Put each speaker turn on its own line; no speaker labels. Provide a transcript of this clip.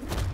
you